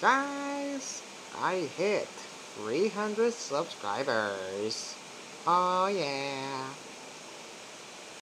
Guys, I hit 300 subscribers. Oh yeah.